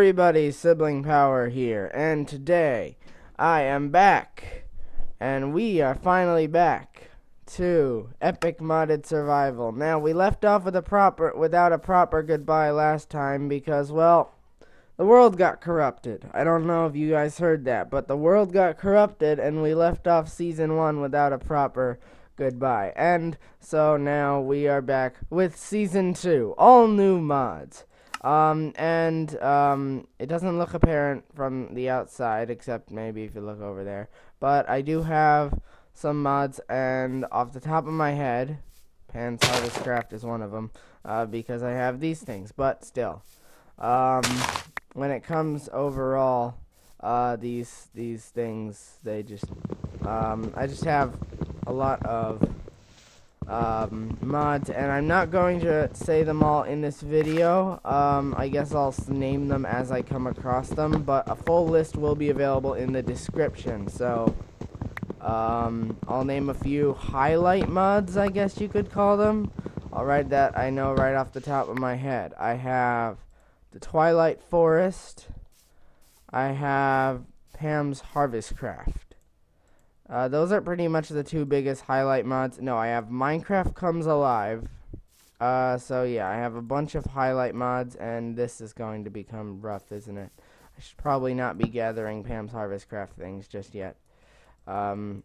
everybody, Sibling Power here, and today I am back, and we are finally back to Epic Modded Survival. Now, we left off with a proper, without a proper goodbye last time because, well, the world got corrupted. I don't know if you guys heard that, but the world got corrupted, and we left off Season 1 without a proper goodbye. And so now we are back with Season 2, all new mods. Um, and um, it doesn't look apparent from the outside, except maybe if you look over there. But I do have some mods, and off the top of my head, Pam's Harvest Craft is one of them, uh, because I have these things. But still, um, when it comes overall, uh, these these things, they just, um, I just have a lot of um, mods, and I'm not going to say them all in this video. Um, I guess I'll name them as I come across them, but a full list will be available in the description. So, um, I'll name a few highlight mods, I guess you could call them. I'll write that I know right off the top of my head. I have the Twilight Forest. I have Pam's Harvest Craft. Uh, those are pretty much the two biggest highlight mods. No, I have Minecraft Comes Alive. Uh, so yeah, I have a bunch of highlight mods, and this is going to become rough, isn't it? I should probably not be gathering Pam's Harvest Craft things just yet. Um,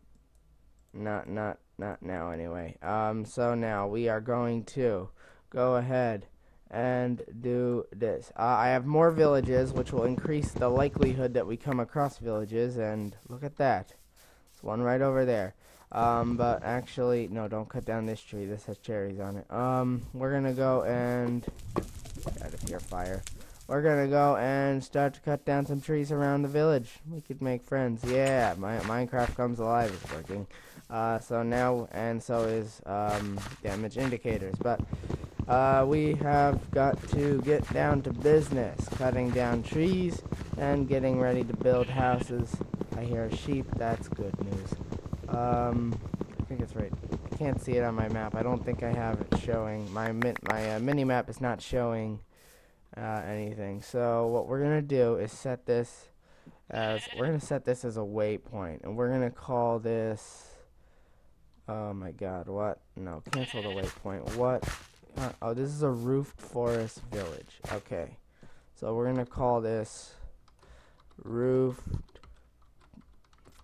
not, not, not now anyway. Um, so now we are going to go ahead and do this. Uh, I have Mo' Villages, which will increase the likelihood that we come across villages, and look at that one right over there. Um, but actually, no, don't cut down this tree. This has cherries on it. Um, we're gonna go and of here, fire. We're gonna go and start to cut down some trees around the village. We could make friends. Yeah, my Minecraft comes alive is working. Uh, so now, and so is um, damage indicators. But uh, we have got to get down to business, cutting down trees and getting ready to build houses I hear a sheep. That's good news. Um, I think it's right. I can't see it on my map. I don't think I have it showing. My my uh, mini map is not showing uh, anything. So what we're gonna do is set this as we're gonna set this as a waypoint, and we're gonna call this. Oh my God! What? No, cancel the waypoint. What? Uh, oh, this is a roofed forest village. Okay, so we're gonna call this roofed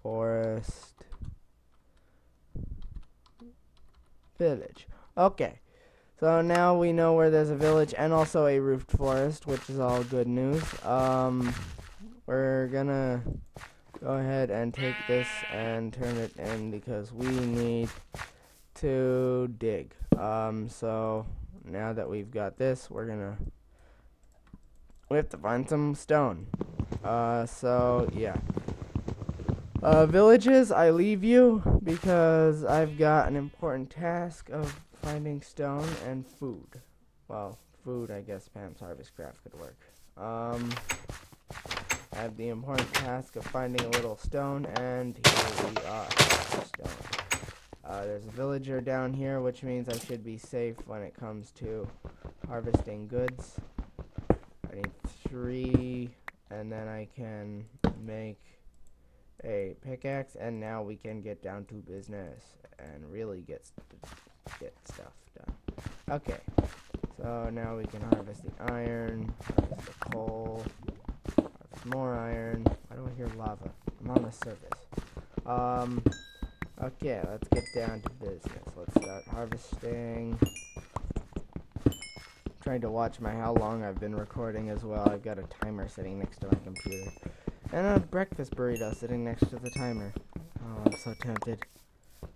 forest village. Okay. So now we know where there's a village and also a roofed forest, which is all good news. Um, we're gonna go ahead and take this and turn it in because we need to dig. Um, so now that we've got this, we're gonna we have to find some stone. Uh, so yeah. Uh, villages, I leave you because I've got an important task of finding stone and food. Well, food, I guess Pam's Harvest Craft could work. Um, I have the important task of finding a little stone, and here we are. Stone. Uh, there's a villager down here, which means I should be safe when it comes to harvesting goods. I need three, and then I can make a pickaxe, and now we can get down to business and really get get stuff done. Okay, so now we can harvest the iron, harvest the coal, harvest more iron. Why do I hear lava? I'm on the surface. Um, okay, let's get down to business. Let's start harvesting. Trying to watch my how long I've been recording as well. I've got a timer sitting next to my computer. And a breakfast burrito sitting next to the timer. Oh, I'm so tempted.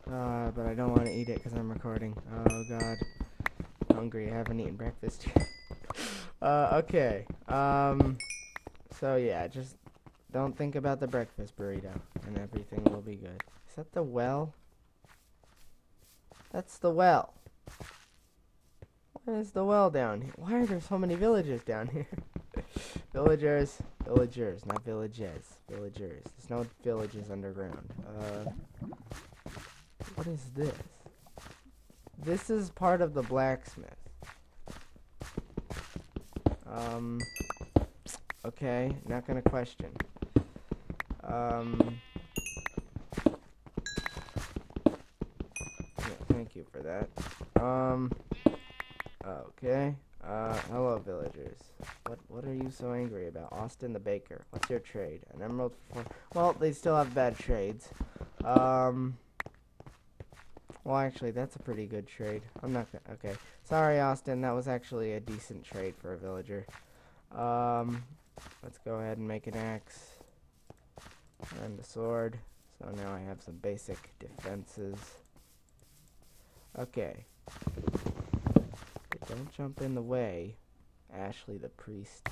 Uh, but I don't want to eat it because I'm recording. Oh, God. Hungry. I haven't eaten breakfast yet. uh, okay. Um, so, yeah, just don't think about the breakfast burrito, and everything will be good. Is that the well? That's the well. Why is the well down here? Why are there so many villages down here? Villagers, villagers, not villages, villagers. There's no villages underground. Uh, what is this? This is part of the blacksmith. Um, Okay, not gonna question. Um. Yeah, thank you for that. Um. Okay. Uh, hello, villagers. What what are you so angry about? Austin the baker. What's your trade? An emerald for. Well, they still have bad trades. Um. Well, actually, that's a pretty good trade. I'm not gonna. Okay. Sorry, Austin. That was actually a decent trade for a villager. Um. Let's go ahead and make an axe and a sword. So now I have some basic defenses. Okay. Don't jump in the way. Ashley the priest.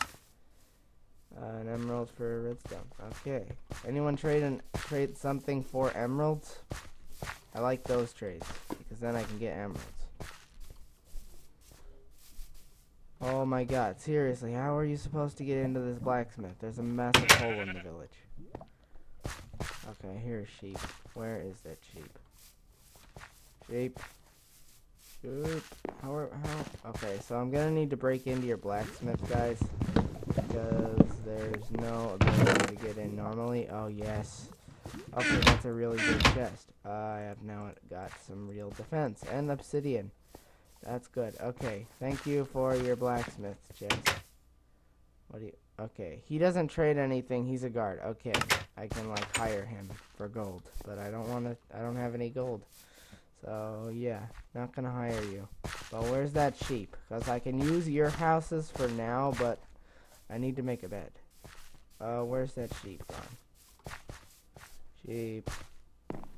Uh, an emerald for a redstone. Okay. Anyone trade an, trade something for emeralds? I like those trades because then I can get emeralds. Oh my god, seriously, how are you supposed to get into this blacksmith? There's a massive hole in the village. Okay, here's sheep. Where is that sheep? Sheep. How, are, how? Okay, so I'm gonna need to break into your blacksmith, guys. Because there's no ability to get in normally. Oh, yes. Okay, that's a really good chest. I have now got some real defense and obsidian. That's good. Okay, thank you for your blacksmith chest. What do you... Okay, he doesn't trade anything. He's a guard. Okay, I can, like, hire him for gold. But I don't want to... I don't have any gold. So, yeah, not gonna hire you. But where's that sheep? Because I can use your houses for now, but I need to make a bed. Uh, where's that sheep gone? Sheep.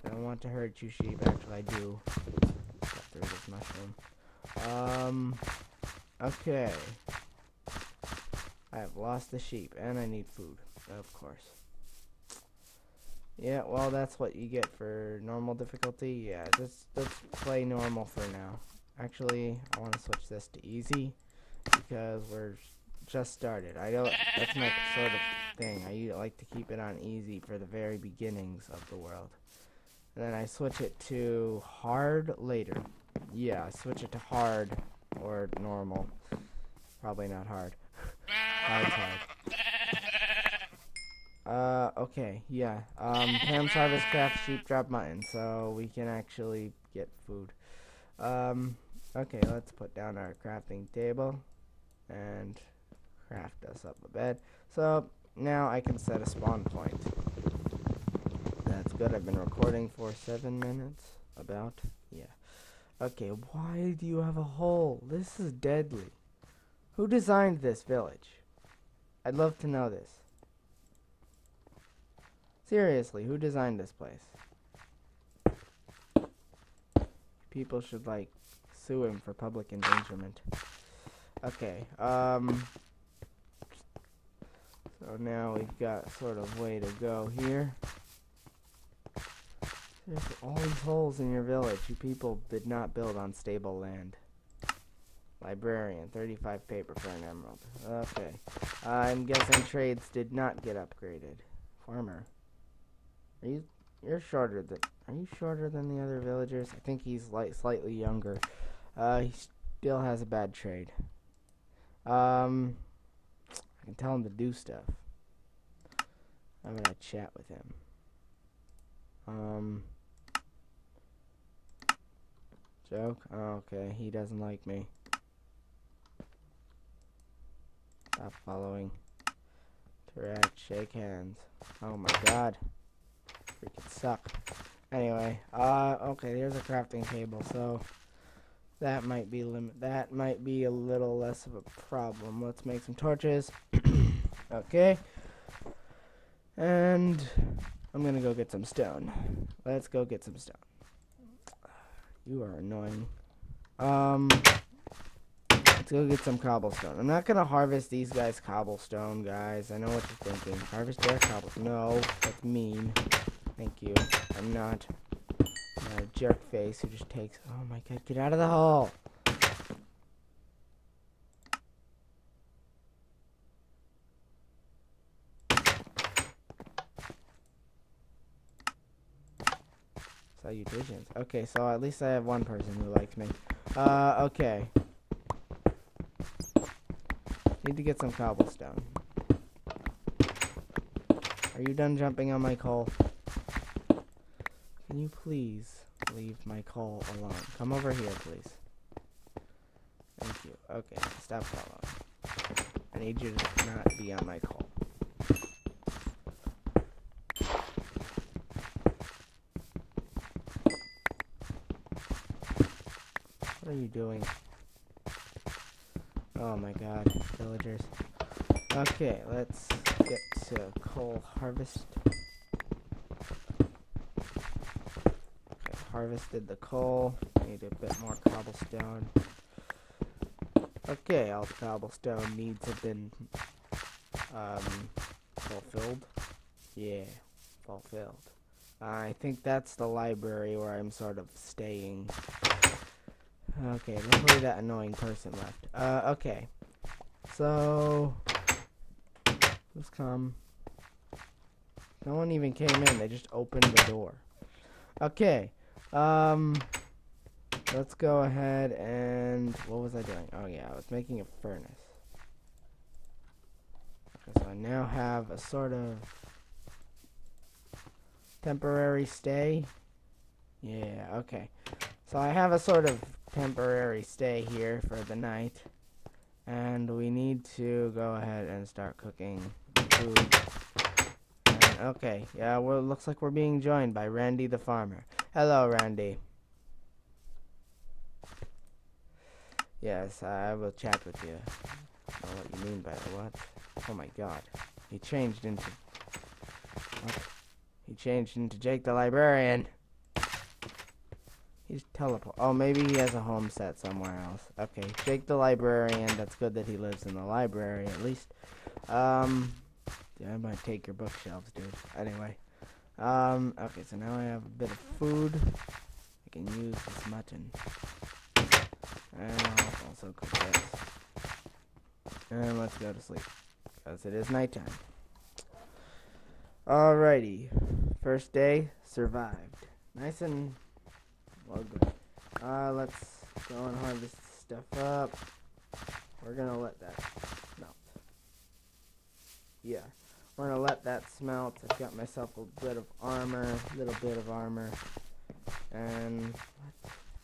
I don't want to hurt you, sheep. Actually, I do. Got through this mushroom. Um, okay. I have lost the sheep, and I need food, of course. Yeah, well, that's what you get for normal difficulty. Yeah, just let's play normal for now. Actually, I want to switch this to easy because we're just started. I don't. That's my sort of thing. I like to keep it on easy for the very beginnings of the world. And then I switch it to hard later. Yeah, switch it to hard or normal. Probably not hard. Hard's hard. Uh, okay, yeah. Um, Pam's Harvest Craft Sheep Drop Mutton, so we can actually get food. Um, okay, let's put down our crafting table and craft us up a bed. So, now I can set a spawn point. That's good. I've been recording for seven minutes. About, yeah. Okay, why do you have a hole? This is deadly. Who designed this village? I'd love to know this. Seriously, who designed this place? People should, like, sue him for public endangerment. Okay, um... So now we've got sort of way to go here. There's all these holes in your village. You people did not build on stable land. Librarian, 35 paper for an emerald. Okay. Uh, I'm guessing trades did not get upgraded. Farmer. Are you you're shorter than are you shorter than the other villagers? I think he's like slightly younger. Uh, he still has a bad trade. Um I can tell him to do stuff. I'm gonna chat with him. Um Joke? Oh, okay, he doesn't like me. Stop following. Interact, shake hands. Oh my god. Freaking suck. Anyway, uh, okay, there's a crafting table, so that might be limit. That might be a little less of a problem. Let's make some torches. okay. And I'm gonna go get some stone. Let's go get some stone. You are annoying. Um, let's go get some cobblestone. I'm not gonna harvest these guys cobblestone, guys. I know what you're thinking. Harvest their cobblestone. No, that's mean. Thank you. I'm not, a jerk face who just takes. Oh my god, get out of the hole! Salutations. Okay, so at least I have one person who likes me. Uh, okay. Need to get some cobblestone. Are you done jumping on my coal? Can you please leave my call alone? Come over here, please. Thank you. Okay, stop calling. I need you to not be on my call. What are you doing? Oh my god, villagers. Okay, let's get to coal harvest. Harvested the coal. Need a bit more cobblestone. Okay, all the cobblestone needs have been um, fulfilled. Yeah, fulfilled. I think that's the library where I'm sort of staying. Okay, luckily that annoying person left. Uh, okay. So, let's come? No one even came in. They just opened the door. Okay. Um, let's go ahead and what was I doing? Oh yeah, I was making a furnace. Okay, so I now have a sort of temporary stay. Yeah, okay. So I have a sort of temporary stay here for the night. And we need to go ahead and start cooking food. And, okay, yeah, well, looks like we're being joined by Randy the farmer. Hello, Randy. Yes, I will chat with you. Know what you mean by what. Oh my god. He changed into... What? He changed into Jake the Librarian. He's teleport. Oh, maybe he has a home set somewhere else. Okay, Jake the librarian. That's good that he lives in the library at least. Um, yeah, I might take your bookshelves, dude. Anyway, um, okay. So now I have a bit of food. I can use this mutton, and I'll also cook this. And let's go to sleep, because it is nighttime. Alrighty, first day survived. Nice and well, good. Uh, let's go and harvest stuff up. We're gonna let that smelt. Yeah, we're gonna let that smelt. I've got myself a bit of armor, little bit of armor, and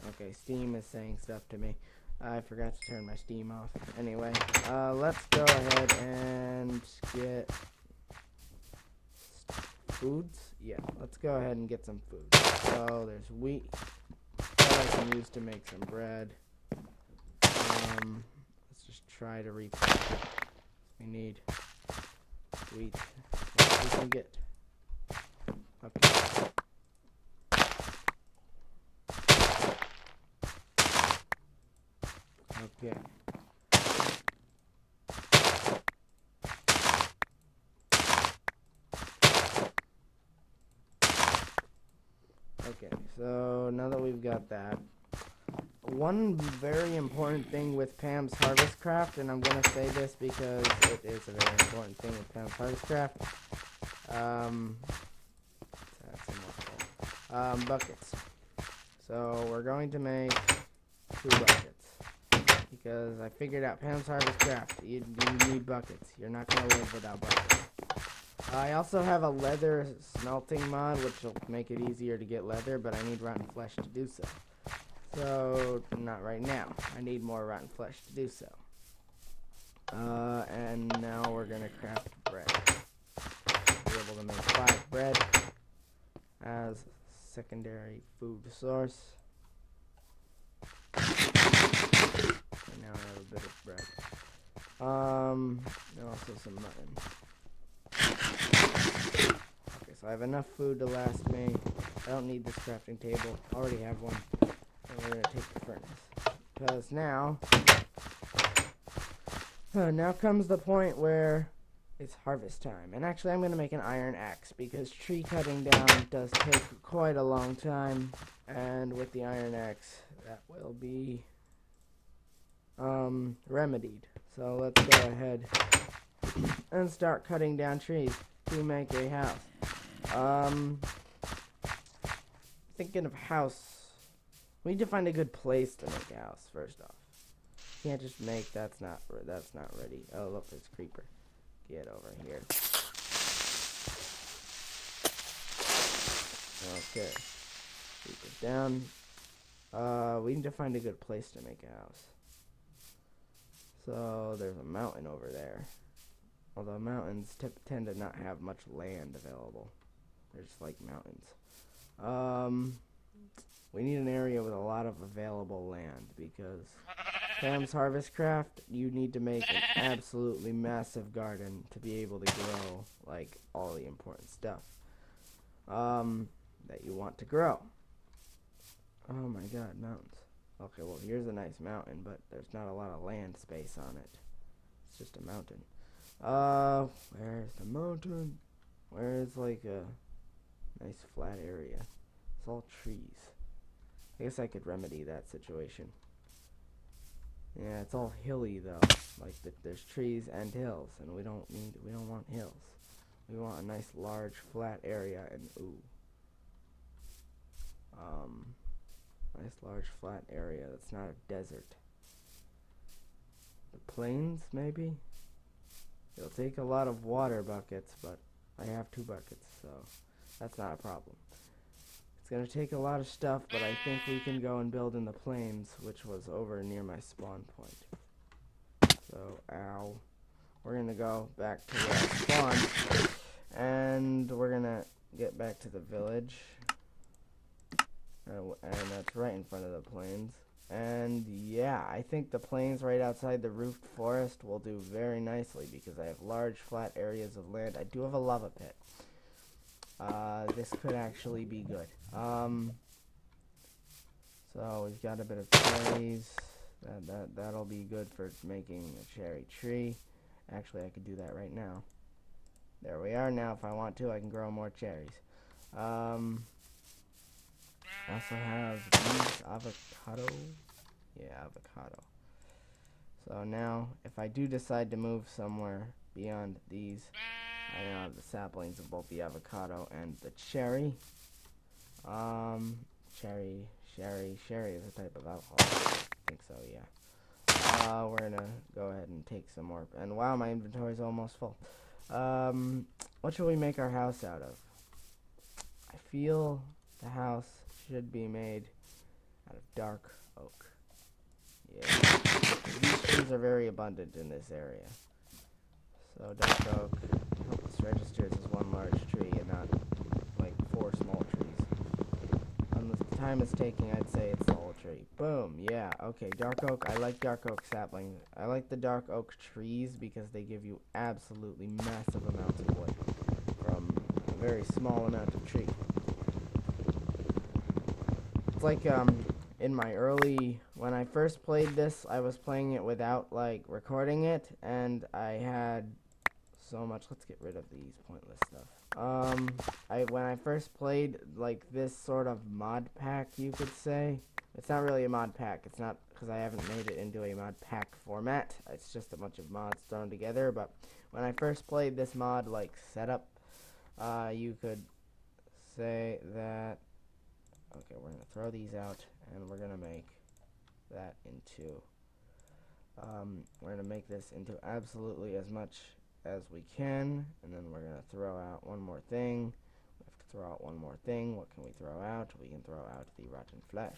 okay, Steam is saying stuff to me. I forgot to turn my Steam off. Anyway, uh, let's go ahead and get foods. Yeah, let's go ahead and get some food. So there's wheat, that I can use to make some bread. Um, let's just try to reap. We need wheat. What we can get. Okay. Okay. Okay, so now that we've got that, one very important thing with Pam's Harvest Craft, and I'm going to say this because it is a very important thing with Pam's Harvest Craft, um, um, buckets. So we're going to make two buckets because I figured out Pam's Harvest Craft, you, you need buckets. You're not going to live without buckets. I also have a leather smelting mod, which will make it easier to get leather, but I need rotten flesh to do so. So, not right now. I need more rotten flesh to do so. Uh, and now we're to craft bread. Be able to make five bread as secondary food source. And now I have a bit of bread. Um, and also some mutton. Okay, so I have enough food to last me. I don't need this crafting table. I already have one. And we're going to take the furnace. Because now... Uh, now comes the point where it's harvest time. And actually, I'm going to make an iron axe because tree cutting down does take quite a long time. And with the iron axe, that will be um, remedied. So let's go ahead and start cutting down trees to make a house. Um, thinking of house. We need to find a good place to make a house first off. Can't just make. That's not. That's not ready. Oh look, there's creeper. Get over here. We down. Uh, we need to find a good place to make a house. So there's a mountain over there. Although mountains tend to not have much land available. They're just like mountains. Um, we need an area with a lot of available land because Pam's Harvest Craft, you need to make an absolutely massive garden to be able to grow like all the important stuff um, that you want to grow. Oh my god, mountains. Okay, well here's a nice mountain, but there's not a lot of land space on it. It's just a mountain. Uh, where's the mountain? Where's like a nice flat area? It's all trees. I guess I could remedy that situation. Yeah, it's all hilly though. Like the, there's trees and hills, and we don't need we don't want hills. We want a nice large flat area and ooh. Um nice large flat area that's not a desert. The plains maybe? It'll take a lot of water buckets, but I have two buckets, so that's not a problem gonna take a lot of stuff, but I think we can go and build in the plains, which was over near my spawn point. So, ow. We're gonna go back to where I spawned, and we're gonna get back to the village. And that's right in front of the plains. And yeah, I think the plains right outside the roofed forest will do very nicely because I have large flat areas of land. I do have a lava pit. Uh, this could actually be good. Um, so we've got a bit of cherries. That, that, that'll be good for making a cherry tree. Actually, I could do that right now. There we are now. If I want to, I can grow more cherries. Um, I also have these avocado. Yeah, avocado. So now, if I do decide to move somewhere beyond these, I have the saplings of both the avocado and the cherry. Um, cherry, sherry, sherry is a type of alcohol. I think so, yeah. Uh, we're gonna go ahead and take some more. And wow, my inventory is almost full. Um, what should we make our house out of? I feel the house should be made out of dark oak. Yeah. These trees are very abundant in this area. So dark oak registers as one large tree and not like four small trees. On the time it's taking, I'd say it's the whole tree. Boom, yeah, okay, dark oak, I like dark oak sapling. I like the dark oak trees because they give you absolutely massive amounts of wood from a very small amount of tree. It's like, um, in my early when I first played this, I was playing it without like recording it and I had so much. Let's get rid of these pointless stuff. Um, I when I first played like this sort of mod pack, you could say. It's not really a mod pack. It's not because I haven't made it into a mod pack format. It's just a bunch of mods thrown together. But when I first played this mod like setup, uh, you could say that. Okay, we're gonna throw these out, and we're gonna make that into. Um, we're gonna make this into absolutely as much as we can, and then we're going to throw out one more thing. We have to throw out one more thing. What can we throw out? We can throw out the rotten flesh.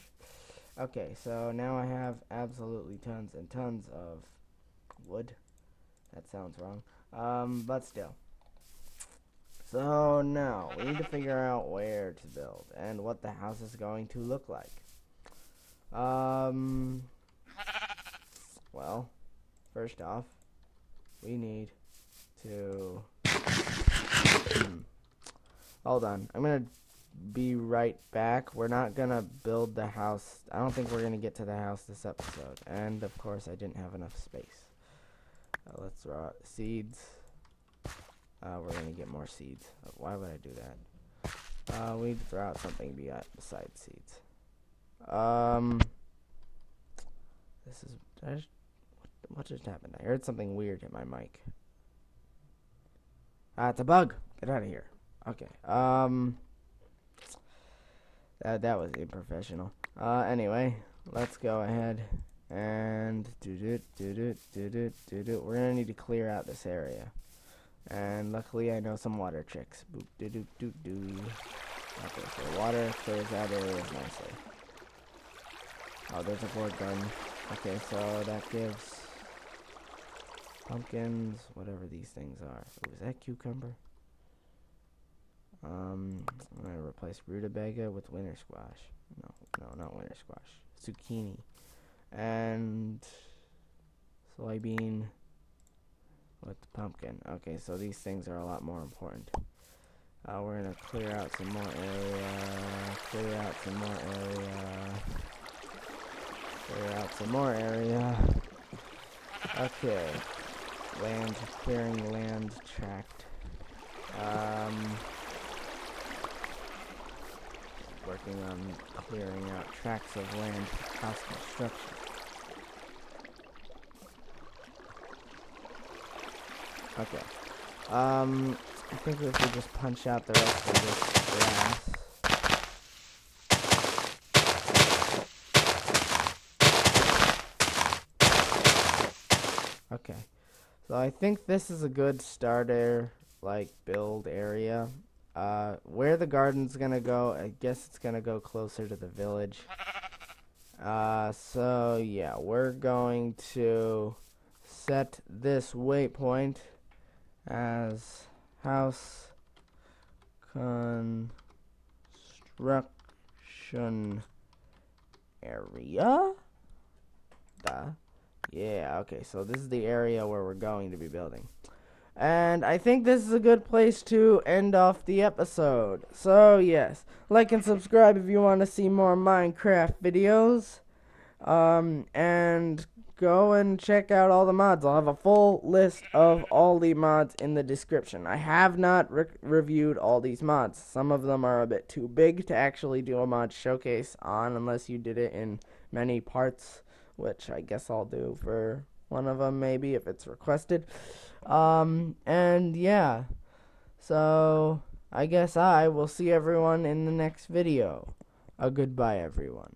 Okay, so now I have absolutely tons and tons of wood. That sounds wrong. Um, but still. So now, we need to figure out where to build and what the house is going to look like. Um, well, first off, we need to... Hmm. Hold on. I'm going to be right back. We're not going to build the house. I don't think we're going to get to the house this episode. And, of course, I didn't have enough space. Uh, let's throw seeds. Uh, we're going to get more seeds. Uh, why would I do that? Uh, we need to throw out something besides seeds. Um, this is... What, what just happened? I heard something weird in my mic. Ah, it's a bug. Get out of here. Okay. Um. That that was unprofessional. Uh. Anyway, let's go ahead and do do do do do do do do. We're gonna need to clear out this area. And luckily, I know some water tricks. Boop do do do do. Okay, so water clears that area nicely. Oh, there's a gourd garden. Okay, so that gives pumpkins, whatever these things are. Oh, is that cucumber? Um, I'm gonna replace rutabaga with winter squash. No, no, not winter squash. Zucchini and soybean with pumpkin. Okay, so these things are a lot more important. Uh, we're gonna clear out some more area. Clear out some more area. Clear out some more area. Okay. Land clearing land tract. Um working on clearing out tracts of land for house construction. Okay. Um, I think if we just punch out the rest of this grass. Okay. So I think this is a good starter, like, build area. Uh, where the garden's gonna go, I guess it's gonna go closer to the village. Uh, so yeah, we're going to set this waypoint as house construction area. Yeah, okay, so this is the area where we're going to be building. And I think this is a good place to end off the episode. So, yes, like and subscribe if you want to see more Minecraft videos. Um, and go and check out all the mods. I'll have a full list of all the mods in the description. I have not re reviewed all these mods. Some of them are a bit too big to actually do a mod showcase on unless you did it in many parts, which I guess I'll do for one of them maybe if it's requested. Um, and yeah, so I guess I will see everyone in the next video. A goodbye, everyone.